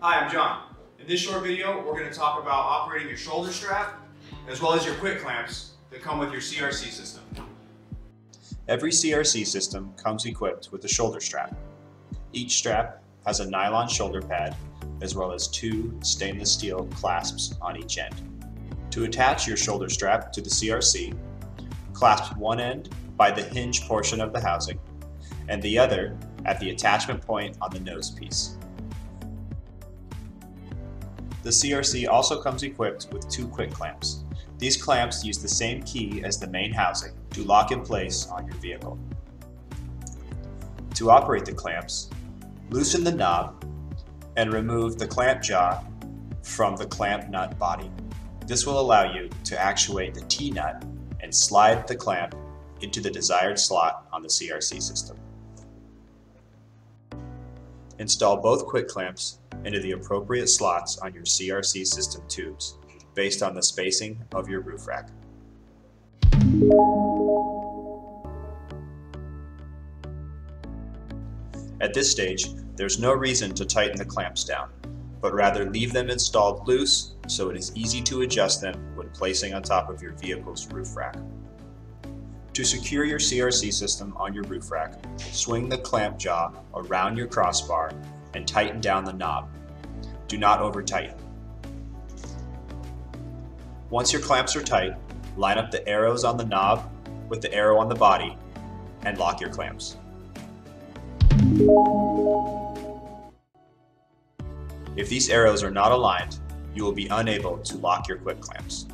Hi, I'm John. In this short video, we're going to talk about operating your shoulder strap as well as your quick clamps that come with your CRC system. Every CRC system comes equipped with a shoulder strap. Each strap has a nylon shoulder pad as well as two stainless steel clasps on each end. To attach your shoulder strap to the CRC, clasp one end by the hinge portion of the housing and the other at the attachment point on the nose piece. The CRC also comes equipped with two quick clamps. These clamps use the same key as the main housing to lock in place on your vehicle. To operate the clamps, loosen the knob and remove the clamp jaw from the clamp nut body. This will allow you to actuate the T-nut and slide the clamp into the desired slot on the CRC system. Install both quick clamps into the appropriate slots on your CRC system tubes based on the spacing of your roof rack. At this stage, there's no reason to tighten the clamps down, but rather leave them installed loose so it is easy to adjust them when placing on top of your vehicle's roof rack. To secure your CRC system on your roof rack, swing the clamp jaw around your crossbar and tighten down the knob. Do not over tighten. Once your clamps are tight, line up the arrows on the knob with the arrow on the body and lock your clamps. If these arrows are not aligned, you will be unable to lock your quick clamps.